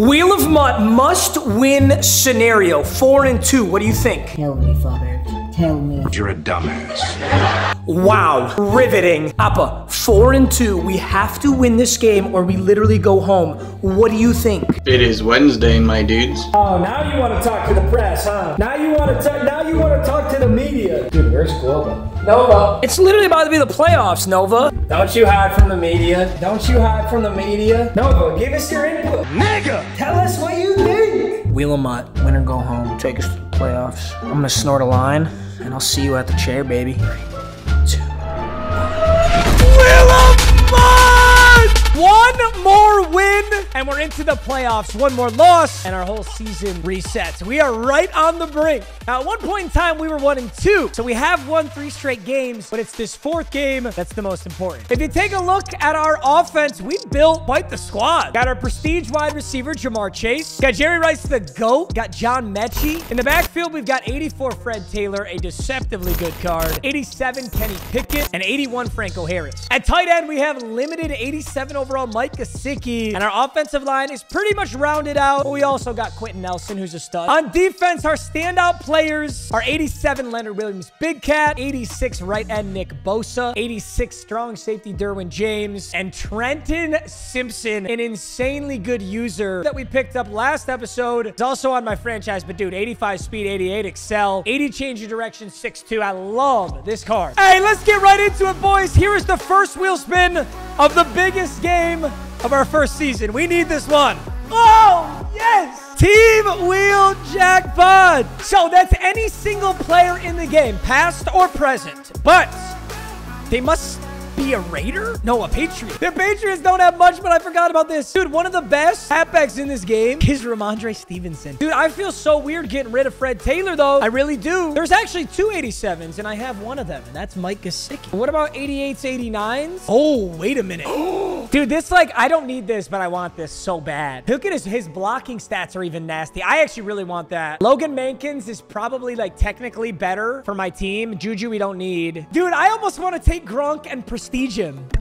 Wheel of MUT must win scenario. Four and two. What do you think? Tell me. Tell me. You're a dumbass. Wow. Riveting. Appa, four and two. We have to win this game or we literally go home. What do you think? It is Wednesday, my dudes. Oh, now you want to talk to the press, huh? Now you want to talk. Now you want to talk to the media. Dude, where's Global? Nova. It's literally about to be the playoffs, Nova. Don't you hide from the media. Don't you hide from the media. Nova, give us your input. Nigga! Tell us what you think. Wheel up. Win or go home. Take us to the playoffs. I'm gonna snort a line, and I'll see you at the chair, baby. One more win, and we're into the playoffs. One more loss, and our whole season resets. We are right on the brink. Now, at one point in time, we were one and two, so we have won three straight games, but it's this fourth game that's the most important. If you take a look at our offense, we built quite the squad. Got our prestige wide receiver, Ja'Marr Chase. Got Jerry Rice, the GOAT. Got John Mackey. In the backfield, we've got 84 Fred Taylor, a deceptively good card. 87 Kenny Pickett, and 81 Franco Harris. At tight end, we have limited 87 overall Mike Gesicki, and our offensive line is pretty much rounded out, but we also got Quenton Nelson, who's a stud. On defense, our standout players are 87 Leonard Williams, Big Cat, 86 right end Nick Bosa, 86 strong safety Derwin James, and Trenton Simpson, an insanely good user that we picked up last episode. It's also on my franchise, but dude, 85 speed, 88 accel, 80 change of direction, 6'2". I love this card. Hey, let's get right into it, boys. Here is the first wheel spin of the biggest game of our first season. We need this one. Oh, yes! Team Wheel Jackpot! So that's any single player in the game, past or present. But they must be a Raider? No, a Patriot. The Patriots don't have much, but I forgot about this. Dude, one of the best halfbacks in this game is Rhamondre Stevenson. Dude, I feel so weird getting rid of Fred Taylor, though. I really do. There's actually two 87s, and I have one of them, and that's Mike Gesicki. What about 88s, 89s? Oh, wait a minute. Dude, this, like, I don't need this, but I want this so bad. Look at his, his blocking stats are even nasty. I actually really want that. Logan Mankins is probably, like, technically better for my team. Juju, we don't need. Dude, I almost want to take Gronk and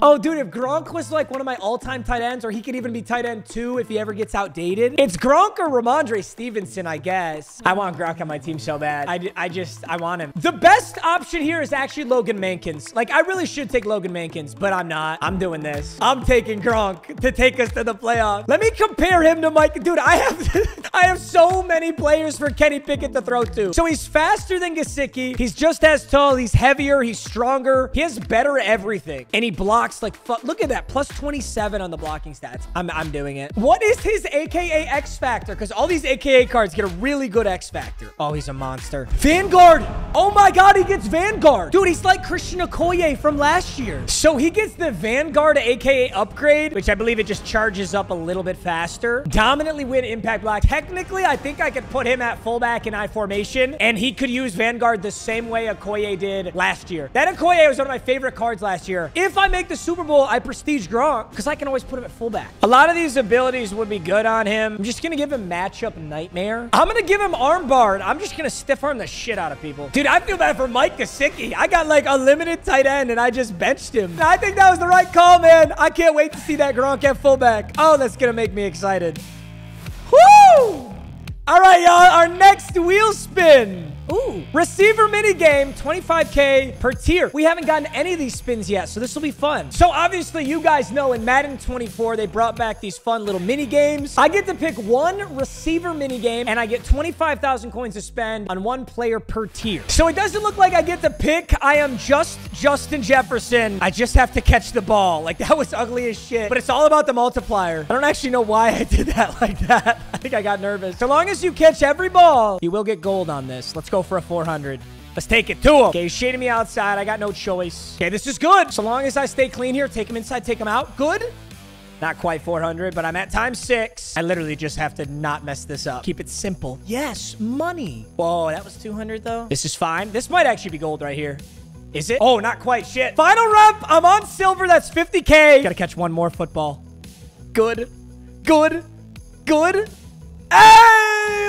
Oh, dude, if Gronk was, like, one of my all-time tight ends, or he could even be tight end two if he ever gets outdated, it's Gronk or Rhamondre Stevenson, I guess. I want Gronk on my team so bad. I, I just, I want him. The best option here is actually Logan Mankins. Like, I really should take Logan Mankins, but I'm not. I'm doing this. I'm taking Gronk to take us to the playoffs. Let me compare him to Mike. Dude, I have I have so many players for Kenny Pickett to throw to. So he's faster than Gesicki. He's just as tall. He's heavier. He's stronger. He has better everything. And he blocks like, look at that. Plus 27 on the blocking stats. I'm, I'm doing it. What is his AKA X Factor? Because all these AKA cards get a really good X Factor. Oh, he's a monster. Vanguard. Oh my God, he gets Vanguard. Dude, he's like Christian Okoye from last year. So he gets the Vanguard AKA upgrade, which I believe it just charges up a little bit faster. Dominantly win impact block. Technically, I think I could put him at fullback in I formation, and he could use Vanguard the same way Okoye did last year. That Okoye was one of my favorite cards last year. If I make the Super Bowl, I prestige Gronk, because I can always put him at fullback. A lot of these abilities would be good on him. I'm just going to give him matchup nightmare. I'm going to give him armbar. I'm just going to stiff arm the shit out of people. Dude, I feel bad for Mike Gesicki. I got like a limited tight end, and I just benched him. I think that was the right call, man. I can't wait to see that Gronk at fullback. Oh, that's going to make me excited. Woo! All right, y'all. Our next wheel spin. Ooh. Receiver mini game, 25K per tier. We haven't gotten any of these spins yet, so this will be fun. So obviously, you guys know in Madden 24, they brought back these fun little mini games. I get to pick one receiver mini game, and I get 25,000 coins to spend on one player per tier. So it doesn't look like I get to pick. I am just Justin Jefferson. I just have to catch the ball. Like, that was ugly as shit. But it's all about the multiplier. I don't actually know why I did that like that. I think I got nervous. So long as you catch every ball, you will get gold on this. Let's go for a 400. Let's take it to him. Okay, he's shading me outside. I got no choice. Okay, this is good. So long as I stay clean here, take him inside, take him out. Good. Not quite 400, but I'm at time six. I literally just have to not mess this up. Keep it simple. Yes, money. Whoa, that was 200 though. This is fine. This might actually be gold right here. Is it? Oh, not quite. Shit. Final rep. I'm on silver. That's 50K. Gotta catch one more football. Good. Good. Good. Hey!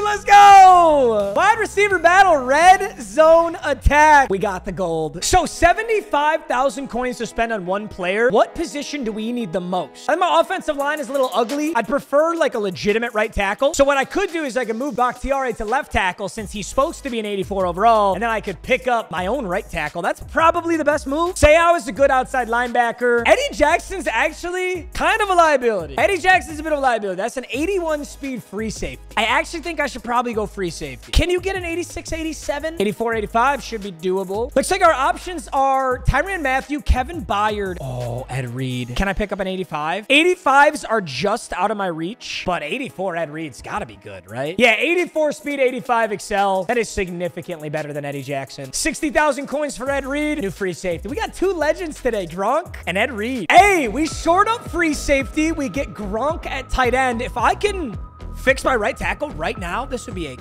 Let's go. Wide receiver battle, red zone attack. We got the gold. So 75,000 coins to spend on one player. What position do we need the most? I think my offensive line is a little ugly. I'd prefer like a legitimate right tackle. So what I could do is I could move Bakhtiari to left tackle since he's supposed to be an 84 overall. And then I could pick up my own right tackle. That's probably the best move. Seau is a good outside linebacker. Eddie Jackson's actually kind of a liability. Eddie Jackson's a bit of a liability. That's an 81 speed free safety. I actually think I should probably go free safety. Can you get an 86, 87? 84, 85 should be doable. Looks like our options are Tyrann Mathieu, Kevin Byard. Oh, Ed Reed. Can I pick up an 85? 85s are just out of my reach, but 84 Ed Reed's got to be good, right? Yeah, 84 speed, 85 accel. That is significantly better than Eddie Jackson. 60,000 coins for Ed Reed. New free safety. We got two legends today, Gronk and Ed Reed. Hey, we short up free safety. We get Gronk at tight end. If I can fix my right tackle right now, this would be a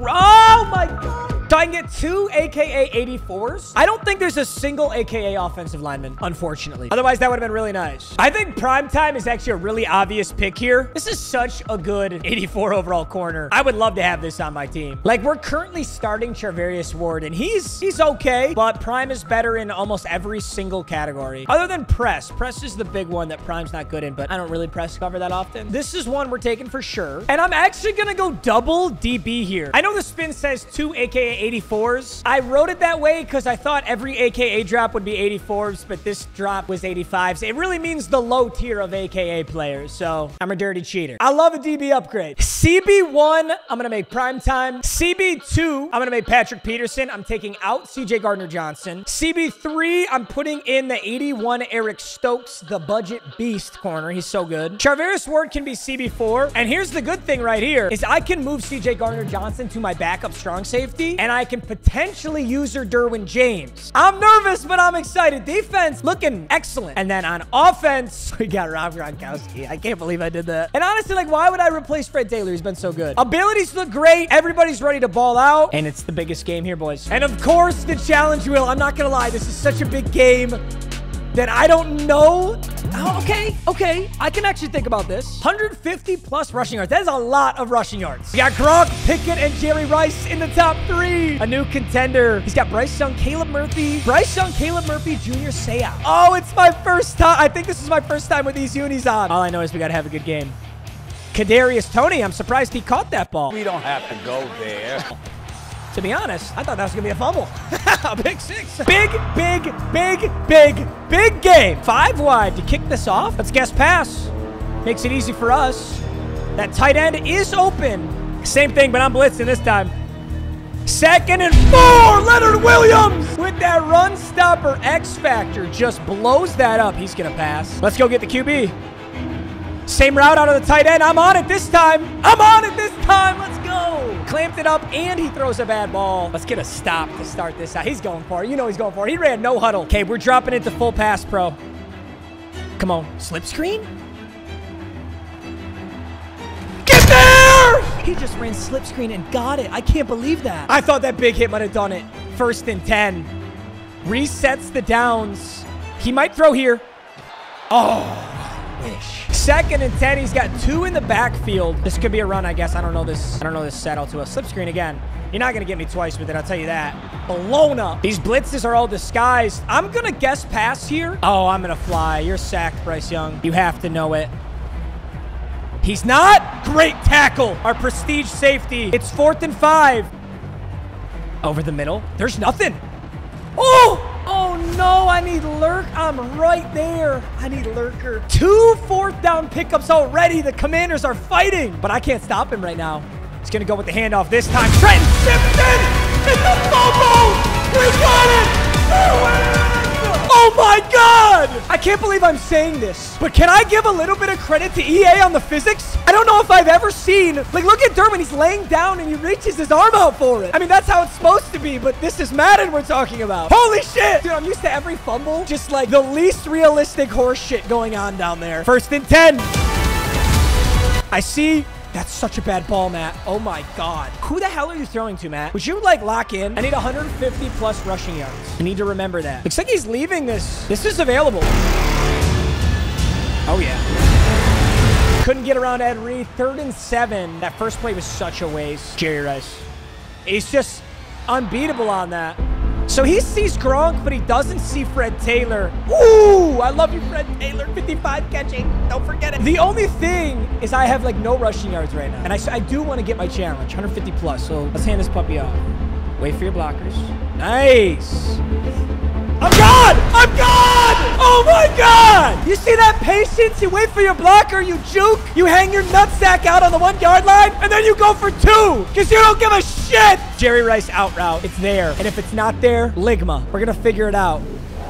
Oh my god. So I can get two AKA 84s. I don't think there's a single AKA offensive lineman, unfortunately. Otherwise, that would have been really nice. I think prime time is actually a really obvious pick here. This is such a good 84 overall corner. I would love to have this on my team. Like, we're currently starting Charvarius Ward, and he's he's okay, but prime is better in almost every single category. Other than press. Press is the big one that prime's not good in, but I don't really press cover that often. This is one we're taking for sure. And I'm actually going to go double DB here. I know the spin says two AKA 84s. I wrote it that way because I thought every AKA drop would be 84s, but this drop was 85s. It really means the low tier of AKA players, so I'm a dirty cheater. I love a DB upgrade. CB1, I'm going to make prime time. CB2, I'm going to make Patrick Peterson. I'm taking out CJ Gardner-Johnson. CB3, I'm putting in the 81 Eric Stokes, the budget beast corner. He's so good. Charvarius Ward can be CB4. And here's the good thing right here is I can move CJ Gardner-Johnson to my backup strong safety, and I can potentially use her Derwin James. I'm nervous, but I'm excited. Defense looking excellent. And then on offense, we got Rob Gronkowski. I can't believe I did that. And honestly, like, why would I replace Fred Taylor? He's been so good. Abilities look great. Everybody's ready to ball out. And it's the biggest game here, boys. And of course, the challenge wheel. I'm not gonna lie, this is such a big game that I don't know. Oh, okay, okay. I can actually think about this. 150 plus rushing yards. That is a lot of rushing yards. We got Gronk, Pickett, and Jerry Rice in the top three. A new contender. He's got Bryce Young, Caleb Murphy. Bryce Young, Caleb Murphy, Junior Seau. Oh, it's my first time. I think this is my first time with these unis on. All I know is we got to have a good game. Kadarius Toney, I'm surprised he caught that ball. We don't have to go there. To be honest, I thought that was going to be a fumble. a big six. Big, big, big, big, big game. Five wide to kick this off. Let's guess pass. Makes it easy for us. That tight end is open. Same thing, but I'm blitzing this time. Second and four, Leonard Williams with that run stopper X Factor just blows that up. He's going to pass. Let's go get the QB. Same route out of the tight end. I'm on it this time. I'm on it this time. Let's go. Clamped it up, and he throws a bad ball. Let's get a stop to start this out. He's going for it. You know he's going for it. He ran no huddle. Okay, we're dropping it to full pass pro. Come on. Slip screen? Get there! He just ran slip screen and got it. I can't believe that. I thought that big hit might have done it. First and 10. Resets the downs. He might throw here. Oh, wish. Second and 10. He's got two in the backfield. This could be a run, I guess. I don't know this. I don't know this settle to a slip screen again. You're not going to get me twice with it, I'll tell you that. Blown up. These blitzes are all disguised. I'm going to guess pass here. Oh, I'm going to fly. You're sacked, Bryce Young. You have to know it. He's not. Great tackle. Our prestige safety. It's fourth and five. Over the middle. There's nothing. Oh! No, I need lurk. I'm right there. I need lurker. Two fourth down pickups already. The commanders are fighting, but I can't stop him right now. He's gonna go with the handoff this time. Trenton Simpson! It's a fumble! We got it! Oh my god! I can't believe I'm saying this, but can I give a little bit of credit to EA on the physics? I don't know if I've ever seen, like look at Derwin, he's laying down and he reaches his arm out for it. I mean, that's how it's supposed to be, but this is Madden we're talking about. Holy shit! Dude, I'm used to every fumble, just like the least realistic horse shit going on down there. First and 10. I see that's such a bad ball, Matt. Oh my God. Who the hell are you throwing to, Matt? Would you like lock in? I need 150 plus rushing yards. I need to remember that. Looks like he's leaving this. This is available. Oh yeah. Couldn't get around Ed Reed. Third and seven. That first play was such a waste. Jerry Rice. He's just unbeatable on that. So he sees Gronk, but he doesn't see Fred Taylor. Ooh, I love you, Fred Taylor. 55 catching. Don't forget it. The only thing is I have like no rushing yards right now. And I, I do want to get my challenge, 150 plus. So let's hand this puppy off. Wait for your blockers. Nice. I'm gone! I'm gone! Oh my god! You see that patience? You wait for your blocker, you juke, you hang your nutsack out on the one yard line, and then you go for two because you don't give a shit! Jerry Rice out route. It's there. And if it's not there, Ligma. We're gonna figure it out.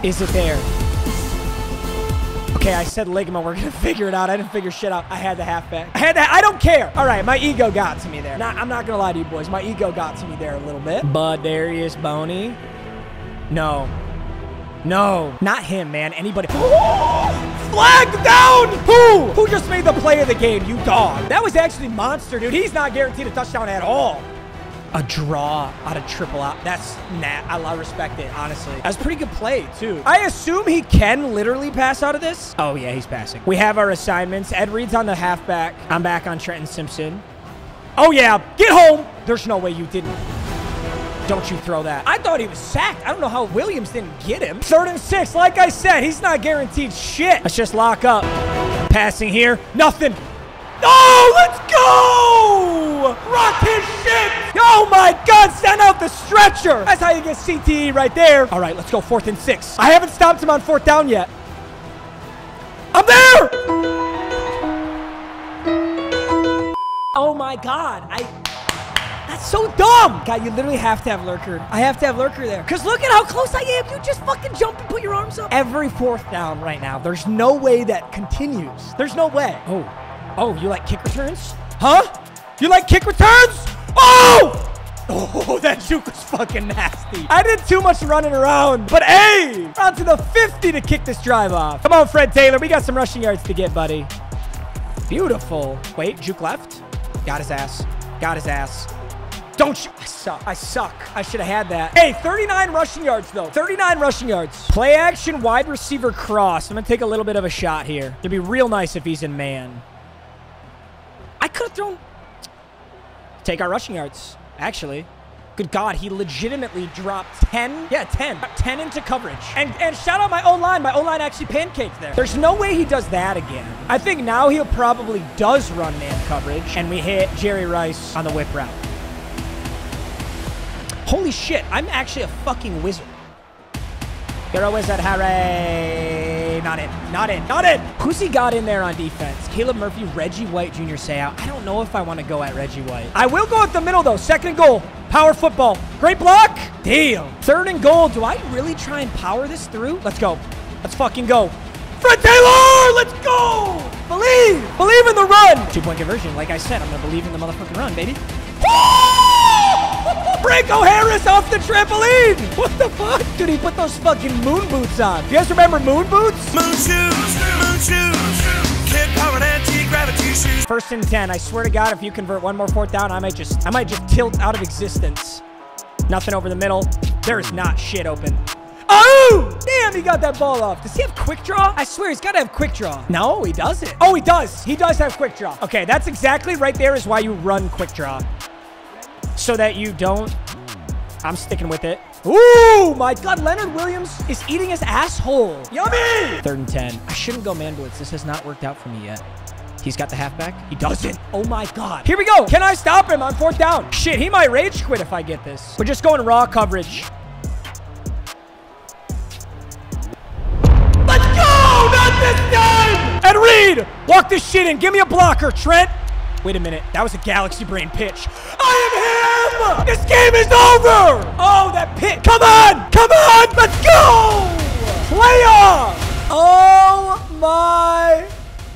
Is it there? Okay, I said Ligma. We're gonna figure it out. I didn't figure shit out. I had the halfback. I had that. I don't care. All right, my ego got to me there. Not, I'm not gonna lie to you boys. My ego got to me there a little bit. But Darius Boney. No. No, not him, man. Anybody. Flag down! Who? Who just made the play of the game, you dog? That was actually monster, dude. He's not guaranteed a touchdown at all. A draw out of triple out. That's nah. I respect it, honestly. That's a pretty good play, too. I assume he can literally pass out of this. Oh, yeah, he's passing. We have our assignments. Ed Reed's on the halfback. I'm back on Trenton Simpson. Oh, yeah. Get home. There's no way you didn't. Don't you throw that. I thought he was sacked. I don't know how Williams didn't get him. Third and six. Like I said, he's not guaranteed shit. Let's just lock up. Passing here. Nothing. Oh, let's go! Rock his shit! Oh my God, send out the stretcher! That's how you get CTE right there. All right, let's go fourth and six. I haven't stopped him on fourth down yet. I'm there! Oh my God, I... That's so dumb. God, you literally have to have Lurker. I have to have Lurker there. Because look at how close I am. You just fucking jump and put your arms up. Every fourth down right now. There's no way that continues. There's no way. Oh. Oh, you like kick returns? Huh? You like kick returns? Oh! Oh, that juke was fucking nasty. I did too much running around. But hey, round to the 50 to kick this drive off. Come on, Fred Taylor. We got some rushing yards to get, buddy. Beautiful. Wait, juke left. Got his ass. Got his ass. Don't you? I suck. I suck. I should have had that. Hey, 39 rushing yards, though. 39 rushing yards. Play action wide receiver cross. I'm going to take a little bit of a shot here. It'd be real nice if he's in man. I could have thrown... Take our rushing yards, actually. Good God, he legitimately dropped 10. Yeah, 10. 10 into coverage. And and shout out my O-line. My O-line actually pancaked there. There's no way he does that again. I think now he'll probably does run man coverage, and we hit Jerry Rice on the whip route. Holy shit, I'm actually a fucking wizard. You're wizard, Harry. Not in, not in, not in. Who's he got in there on defense? Caleb Murphy, Reggie White Jr. say out. I don't know if I want to go at Reggie White. I will go at the middle, though. Second goal. Power football. Great block. Damn. Third and goal. Do I really try and power this through? Let's go. Let's fucking go. Fred Taylor! Let's go! Believe! Believe in the run! Two-point conversion. Like I said, I'm to believe in the motherfucking run, baby. Franco Harris off the trampoline! What the fuck? Dude, he put those fucking moon boots on. You guys remember moon boots? Moon shoes, moon shoes, kid powered anti-gravity shoes. First and 10. I swear to God, if you convert one more fourth down, I might just, I might just tilt out of existence. Nothing over the middle. There is not shit open. Oh! Damn, he got that ball off. Does he have quick draw? I swear he's got to have quick draw. No, he doesn't. Oh, he does. He does have quick draw. Okay, that's exactly right there is why you run quick draw so that you don't. I'm sticking with it. Ooh, my God. Leonard Williams is eating his asshole. Yummy. Third and 10. I shouldn't go man blitz. This has not worked out for me yet. He's got the halfback. He doesn't. Oh my God. Here we go. Can I stop him on fourth down? Shit, he might rage quit if I get this. We're just going raw coverage. Let's go! Not this time! Ed Reed, walk this shit in. Give me a blocker, Trent. Wait a minute. That was a Galaxy Brain pitch. I am This game is over! Oh, that pitch. Come on! Come on! Let's go! Playoff! Oh my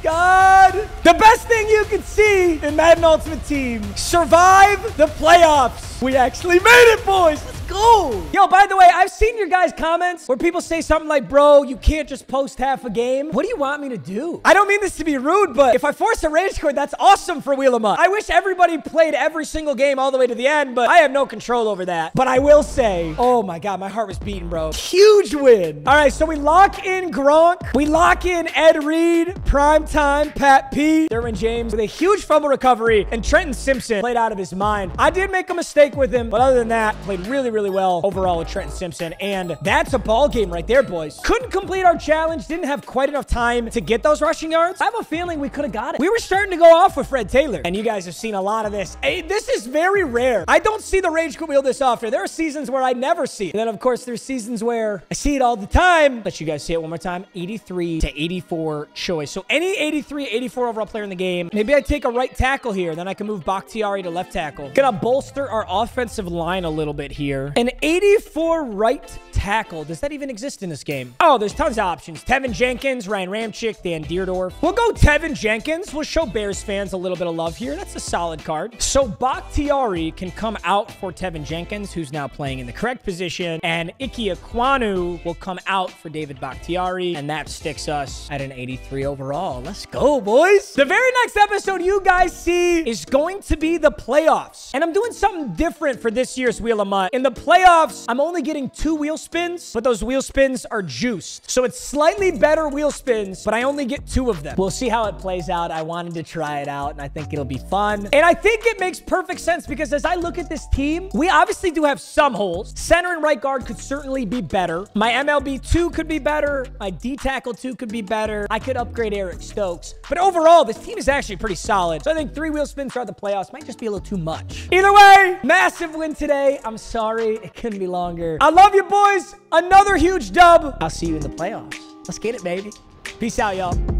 God. The best thing you can see in Madden Ultimate Team. Survive the playoffs. We actually made it, boys. Go. Yo, by the way, I've seen your guys' comments where people say something like, bro, you can't just post half a game. What do you want me to do? I don't mean this to be rude, but if I force a rage quit, that's awesome for Wheel 'em Up. I wish everybody played every single game all the way to the end, but I have no control over that. But I will say, oh my God, my heart was beating, bro. Huge win. All right, so we lock in Gronk. We lock in Ed Reed, Prime Time, Pat P. Derwin James with a huge fumble recovery, and Trenton Simpson played out of his mind. I did make a mistake with him, but other than that, played really, really well overall with Trenton Simpson. And that's a ball game right there, boys. Couldn't complete our challenge, didn't have quite enough time to get those rushing yards. I have a feeling we could have got it. We were starting to go off with Fred Taylor, and you guys have seen a lot of this. Hey, this is very rare. I don't see the Rage Quit wheel this often. There are seasons where I never see it. And then, of course, there's seasons where I see it all the time. Let you guys see it one more time. 83 to 84 choice. So any 83, 84 overall player in the game. Maybe I take a right tackle here. Then I can move Bakhtiari to left tackle. Gonna bolster our offensive line a little bit here. An 84 right tackle. Does that even exist in this game? Oh, there's tons of options. Teven Jenkins, Ryan Ramczyk, Dan Dierdorf. We'll go Teven Jenkins. We'll show Bears fans a little bit of love here. That's a solid card. So Bakhtiari can come out for Teven Jenkins, who's now playing in the correct position. And Ike Ekwonu will come out for David Bakhtiari. And that sticks us at an 83 overall. Let's go, boys. The very next episode you guys see is going to be the playoffs. And I'm doing something different for this year's Wheel of MUT. In the playoffs, I'm only getting two wheel spins, but those wheel spins are juiced. So it's slightly better wheel spins, but I only get two of them. We'll see how it plays out. I wanted to try it out, and I think it'll be fun. And I think it makes perfect sense because as I look at this team, we obviously do have some holes. Center and right guard could certainly be better. My MLB 2 could be better. My D tackle 2 could be better. I could upgrade Eric Stokes. But overall, this team is actually pretty solid. So I think three wheel spins throughout the playoffs might just be a little too much. Either way, massive win today. I'm sorry it couldn't be longer. I love you, boys. Another huge dub. I'll see you in the playoffs. Let's get it, baby. Peace out, y'all.